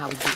how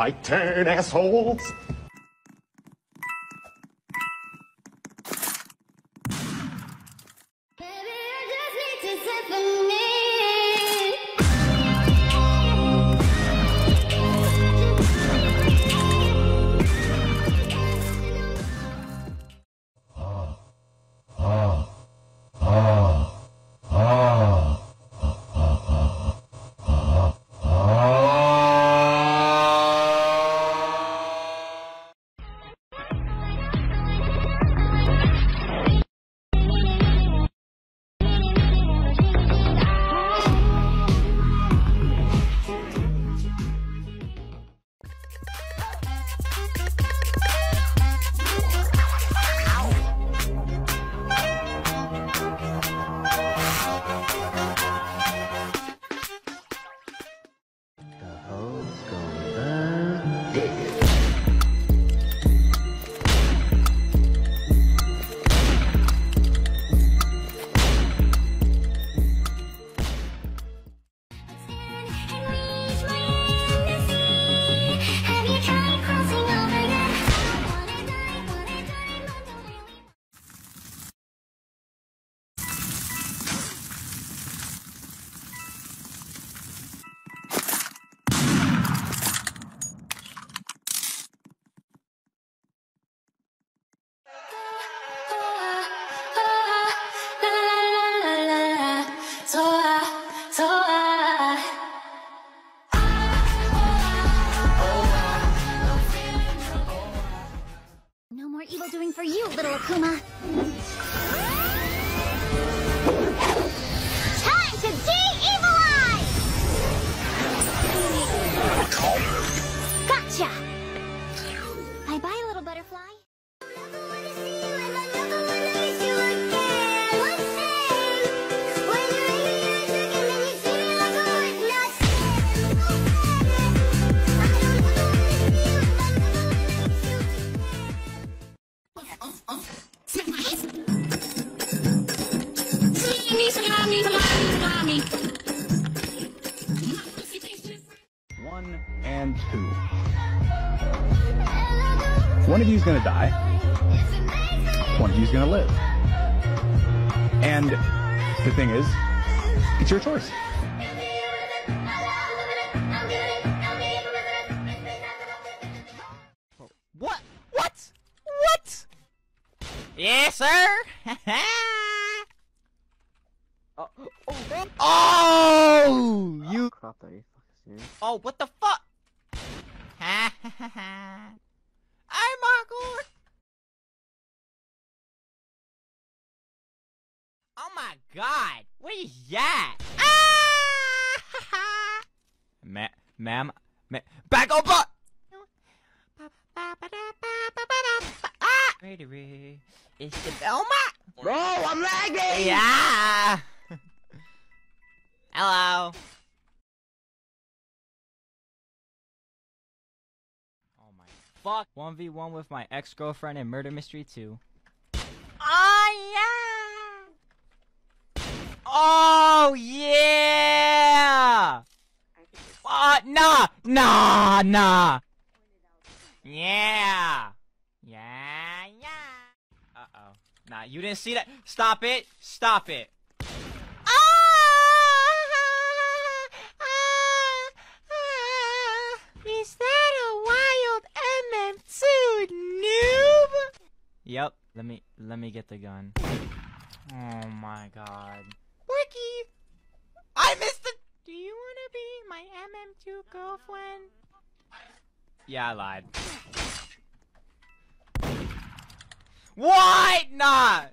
my turn, assholes. Baby, the thing is, it's your choice. What? What? What? Yes, sir. oh, oh, oh, oh, you. Oh, what the fuck? Three. It's the Belmont. Bro, I'm lagging. Yeah. Hello. Oh my fuck. 1v1 with my ex-girlfriend in Murder Mystery 2. Oh yeah. Oh yeah. Uh, nah, nah, nah. Yeah. Nah, you didn't see that. Stop it. Stop it. Ah, is that a wild MM2 noob? Yep. Let me let me get the gun. Oh my god. Wiki! I missed the Do you wanna be my MM2 girlfriend? Yeah, I lied. What? Not.